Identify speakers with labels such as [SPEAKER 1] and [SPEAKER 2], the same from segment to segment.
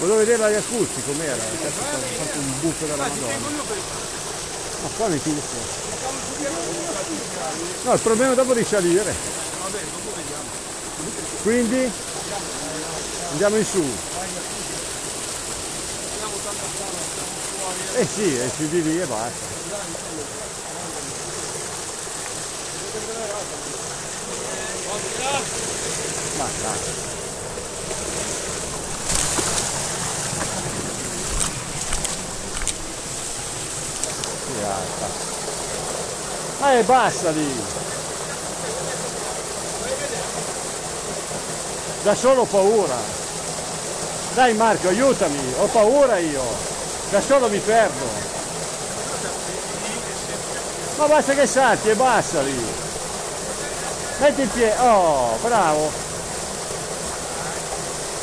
[SPEAKER 1] Volevo vedere la Yakulti com'era, ho fatto un buco della Madonna. Ma qua mi tuffo. No, il problema è dopo di salire. Quindi andiamo in su. Eh sì, e si di lì e basta. Ma dai. Che alta. Eh, basta lì. Da solo ho paura. Dai Marco, aiutami, ho paura io. Da solo mi perdo. Ma basta che salti e basta lì. Metti il piede. Oh, bravo.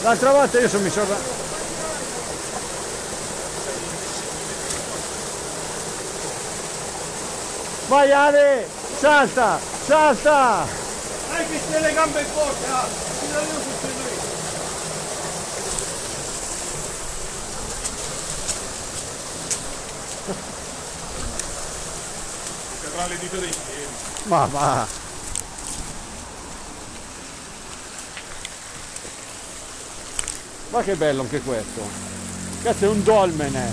[SPEAKER 1] L'altra volta io sono mi sono... Vai Ale, salta, salta!
[SPEAKER 2] Dai che stai le gambe forte, ah! Lui! Cadrà le dita dei piedi.
[SPEAKER 1] Ma va! Ma che bello anche questo! Cazzo è un dolmene!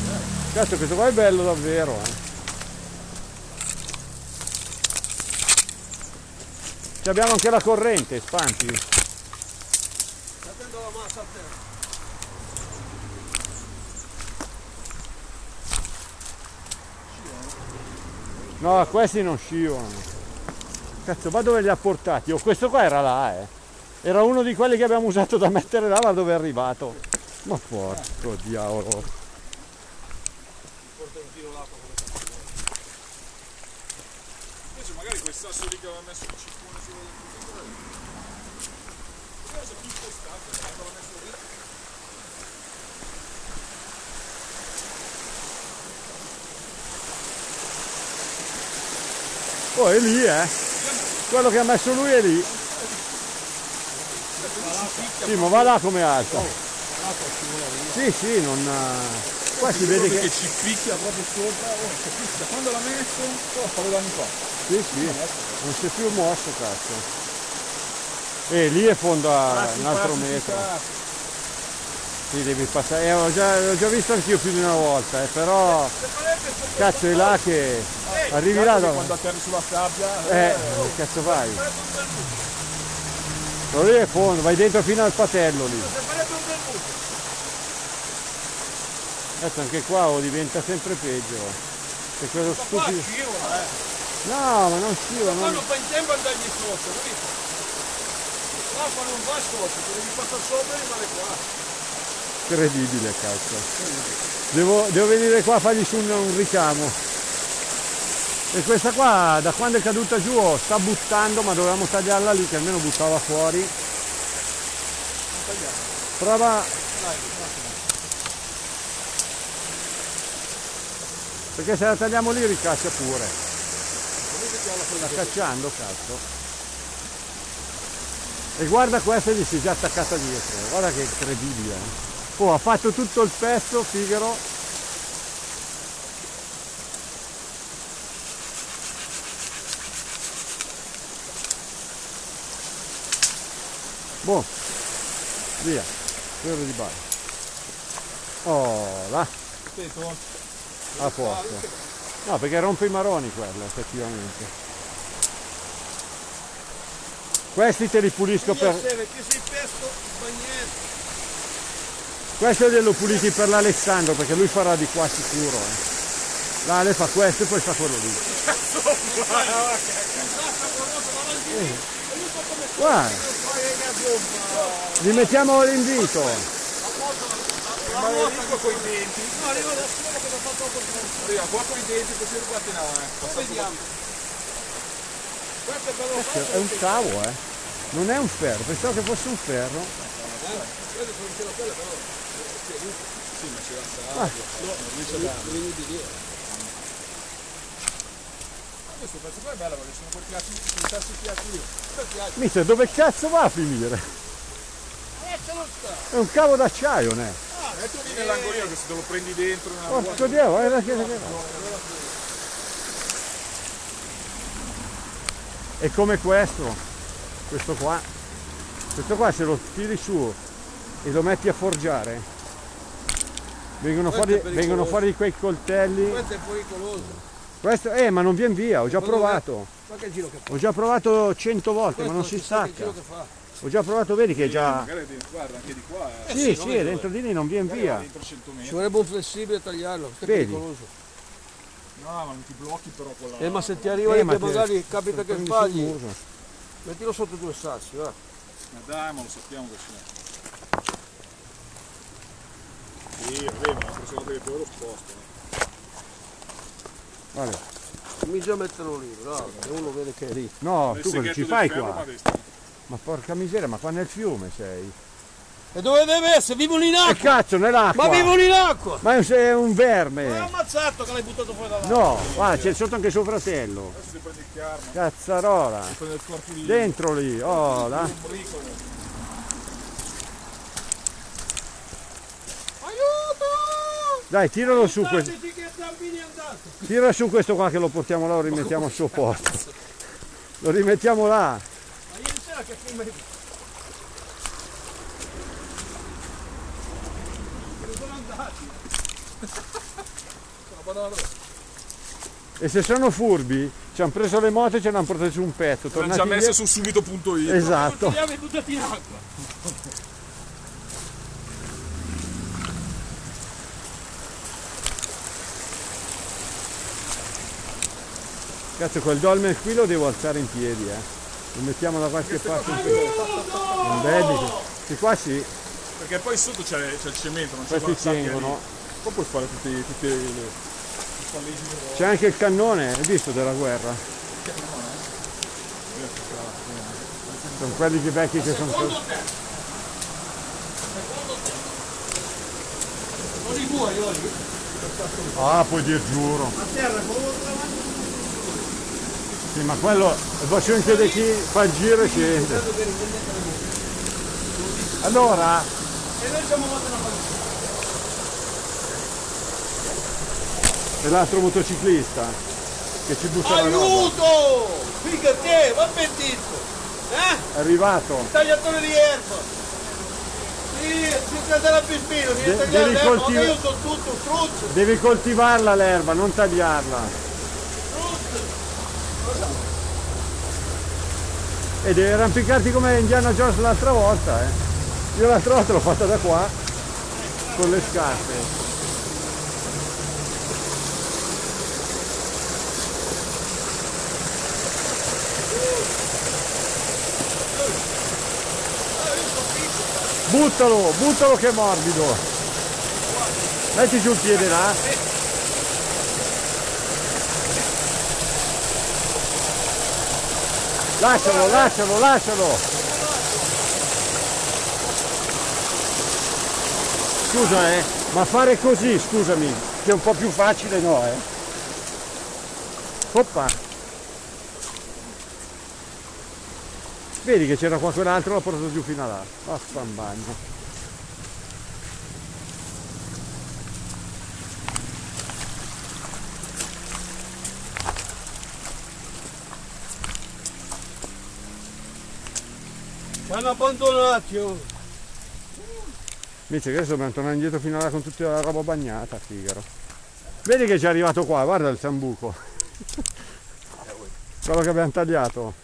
[SPEAKER 1] Cazzo questo qua è bello davvero! Eh. Ci abbiamo anche la corrente, spanti!
[SPEAKER 2] Attendo la massa a terra.
[SPEAKER 1] No, questi non scivolano. Cazzo, ma dove li ha portati? Oh, questo qua era là, eh. Era uno di quelli che abbiamo usato da mettere là, ma dove è arrivato? Ma porco diavolo.
[SPEAKER 2] Porta un tiro l'acqua. Invece magari quel sasso lì che aveva messo il cippone sulla diffusione. Cosa più costato, l'aveva messo lì.
[SPEAKER 1] Oh, è lì, eh. Quello che ha messo lui è lì. Sì, ma va là come alta. Sì, sì, non... eh, Qua si vede
[SPEAKER 2] che
[SPEAKER 1] che...
[SPEAKER 2] ci picchia proprio sopra. Oh, quando l'ha messo? Oh, anni fa.
[SPEAKER 1] Sì, sì, non si è più mosso, cazzo. E lì è fondo a un altro metro. Sì, devi passare. Eh, ho, già, l'ho già visto anch'io più di una volta, eh, però... Cazzo, è là che... Arrivi là dove...
[SPEAKER 2] Quando atterri sulla sabbia.
[SPEAKER 1] Eh, che cazzo fai? Quello lì è fondo, vai dentro fino al patello lì. Adesso anche qua oh, diventa sempre peggio. C'è quello stupido. No, ma non scivola,
[SPEAKER 2] Ma
[SPEAKER 1] non...
[SPEAKER 2] non fai in tempo a andargli sotto, capito? L'acqua non va sotto, ti devi passare sopra e rimane qua.
[SPEAKER 1] Incredibile cazzo. Devo, devo venire qua a fargli su un, un ricamo. E questa qua da quando è caduta giù oh, sta buttando ma dovevamo tagliarla lì che almeno buttava fuori. Prova. Perché se la tagliamo lì ricaccia pure. Sta cacciando cazzo. E guarda questa gli si è già attaccata dietro. Guarda che incredibile. Oh, ha fatto tutto il pezzo, Figaro. Boh, via, quello di base. Oh, là, a posto. No, perché rompe i maroni quello, effettivamente. Questi te li pulisco per... Questo glielo puliti per l'Alessandro perché lui farà di qua sicuro. Eh. L'Ale fa questo e poi fa quello lì. Guarda, gli mettiamo l'invito.
[SPEAKER 2] Ma arriva con i denti. No, arriva da solo che l'ho fatto per Arriva qua con i denti così rubate in avanti. Vediamo. Questo è bello
[SPEAKER 1] Cazzo, È un cavo, eh. Non è un ferro, pensavo che fosse un ferro.
[SPEAKER 2] Questo sono c'era quella però. Sì, ma c'era sabbia. No, non c'è da. Questo pezzo qua è bello perché sono quei piatti, quei tassi piatti lì.
[SPEAKER 1] Mister, dove cazzo va a finire?
[SPEAKER 2] Lascialo stare.
[SPEAKER 1] È un cavo d'acciaio, ne?
[SPEAKER 2] Mettilo lì nell'angolino che se te lo prendi dentro nella
[SPEAKER 1] Porco Dio, guarda che... È come questo, questo qua. Questo qua se lo tiri su e lo metti a forgiare, vengono fuori,
[SPEAKER 3] è
[SPEAKER 1] vengono fuori quei coltelli.
[SPEAKER 3] Questo è pericoloso.
[SPEAKER 1] Questo, eh, ma non viene via, ho già provato. Ho già provato cento volte, ma non si stacca. Ho già provato, vedi che è già...
[SPEAKER 2] Guarda anche di qua. Eh.
[SPEAKER 1] Sì,
[SPEAKER 3] sì,
[SPEAKER 1] sì, dentro di lì, non viene via.
[SPEAKER 2] dentro 100
[SPEAKER 3] Ci vorrebbe un flessibile a tagliarlo, è
[SPEAKER 1] Vedi?
[SPEAKER 3] pericoloso.
[SPEAKER 2] No, ma non ti blocchi però con la...
[SPEAKER 3] Eh, ma se ti arriva
[SPEAKER 1] Eh,
[SPEAKER 3] che magari capita che sbagli, mettilo sotto due sassi, va.
[SPEAKER 2] Ma dai, ma lo sappiamo che c'è. Sì, vabbè, ma la prossima volta che poi lo sposto. eh.
[SPEAKER 1] Vabbè.
[SPEAKER 3] Comincia a metterlo lì, bravo, uno vede che è lì.
[SPEAKER 1] No,
[SPEAKER 2] Nel
[SPEAKER 1] tu cosa ci fai
[SPEAKER 2] ferro,
[SPEAKER 1] qua?
[SPEAKER 2] Ma
[SPEAKER 1] porca miseria, ma qua nel fiume sei.
[SPEAKER 3] E dove deve essere? Vivono in
[SPEAKER 1] E
[SPEAKER 3] acqua!
[SPEAKER 1] cazzo, nell'acqua!
[SPEAKER 3] Ma vivono in acqua!
[SPEAKER 1] Ma è un, è un
[SPEAKER 3] Ma è
[SPEAKER 1] verme!
[SPEAKER 3] ammazzato che l'hai buttato fuori dalla
[SPEAKER 1] No, guarda, c'è sotto anche suo fratello.
[SPEAKER 2] Adesso ti prendi il chiarma,
[SPEAKER 1] Cazzarola!
[SPEAKER 2] il corpo.
[SPEAKER 1] Dentro lì, oh, là.
[SPEAKER 3] Aiuto!
[SPEAKER 1] Dai, tiralo su questo. Tira su questo qua che lo portiamo là, lo rimettiamo al suo posto. Lo rimettiamo là.
[SPEAKER 3] Sera che è? Dove sono andati?
[SPEAKER 1] E se sono furbi, ci hanno preso le moto e ce ne hanno portato su un pezzo.
[SPEAKER 2] L'hanno già messo su subito.it.
[SPEAKER 1] Esatto.
[SPEAKER 3] Buttati in acqua!
[SPEAKER 1] Cazzo, quel dolmen qui lo devo alzare in piedi, eh. Lo mettiamo da qualche parte. Non vedi? che- qua sì,
[SPEAKER 2] Perché poi sotto c'è, c'è il cemento, non c'è
[SPEAKER 1] questi tengono.
[SPEAKER 2] Poi puoi fare tutte, tutte le.
[SPEAKER 1] C'è anche il cannone, hai visto della guerra? Sono quelli che vecchi che sono
[SPEAKER 3] oggi?
[SPEAKER 1] Ah, puoi dir giuro.
[SPEAKER 3] A terra, come lo trovate?
[SPEAKER 1] Sì, ma quello, il bacino di chi fa il giro e scende. Allora,
[SPEAKER 3] E noi siamo morti una
[SPEAKER 1] è l'altro motociclista che ci butta la roba.
[SPEAKER 3] Aiuto! Figa te, va pentito! Eh?
[SPEAKER 1] È arrivato.
[SPEAKER 3] Tagliatore di erba! Sì, si prende la pispina, mi
[SPEAKER 1] De-
[SPEAKER 3] tagliare l'erba, ma
[SPEAKER 1] coltiva-
[SPEAKER 3] io sono tutto struzzo,
[SPEAKER 1] Devi coltivarla l'erba, non tagliarla. E devi arrampicarti come Indiana Jones l'altra volta, eh. Io l'altra volta l'ho fatta da qua, con le scarpe. Buttalo, buttalo che morbido. Metti giù il piede là. Lascialo, lascialo, lascialo. Scusa eh, ma fare così, scusami, che è un po' più facile no eh. Oppa. Vedi che c'era qualcun altro, l'ho portato giù fino a là. Vaffanbagno.
[SPEAKER 3] Ci hanno abbandonati, oh.
[SPEAKER 1] Invece che adesso dobbiamo tornare indietro fino a là con tutta la roba bagnata, Figaro. Vedi che ci è arrivato qua, guarda il sambuco. Quello che abbiamo tagliato.